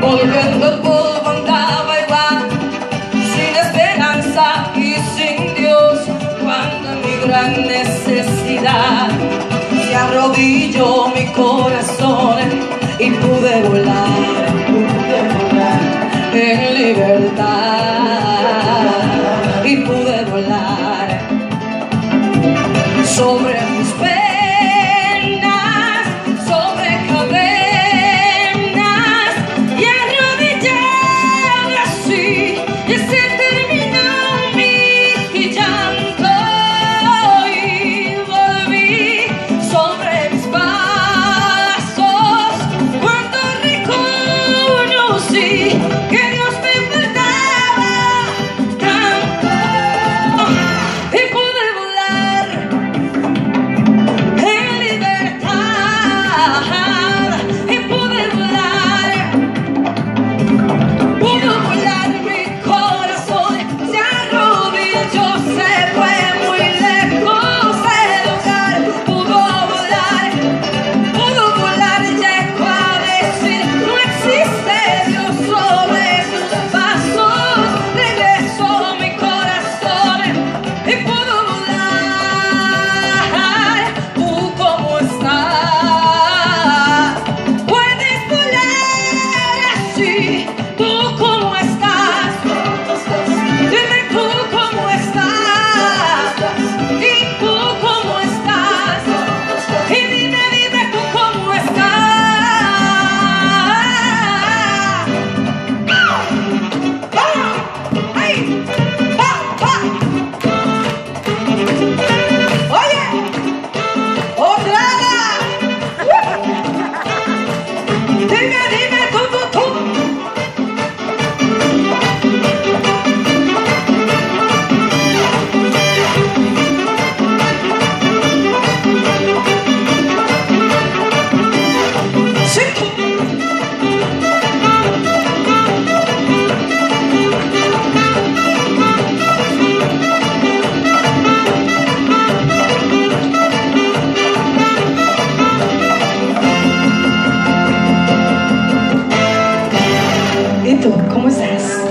Volviendo por andaba igual, sin esperanza y sin Dios, cuando mi gran necesidad se arrodilló mi corazón y pude volar, pude volar en libertad y pude volar sobre mis pies. Hey! Yes.